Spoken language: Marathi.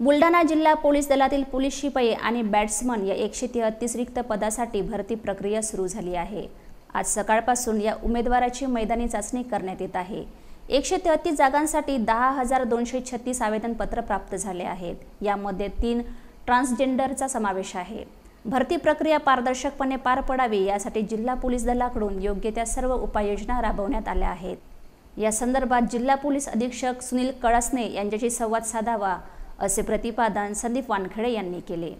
बुलढाणा जिल्हा पोलीस दलातील पोलीस शिपाई आणि बॅट्समन या एकशे तेहत्तीस रिक्त पदासाठी भरती प्रक्रिया सुरू झाली आहे. आज सकाळपासून या उमेदवाराची मैदानी चाचणी करण्यात येत आहे. एकशे तेहत्तीस जागांसाठी दहा हजार दोनशे छत्तीस आवेदनपत्र प्राप्त झाले आहेत. यामध्ये तीन ट्रान्सजेंडरचा समावेश आहे. भरती प्रक्रिया पारदर्शकपणे पार पडावी यासाठी जिल्हा पोलीस दलाकडून योग्य त्या सर्व उपाययोजना राबवण्यात आल्या आहेत. या संदर्भात जिल्हा पोलीस अधीक्षक सुनील कळसने यांच्याशी संवाद साधावा. असे प्रतिपादन संदीप वानखेडे यांनी केले.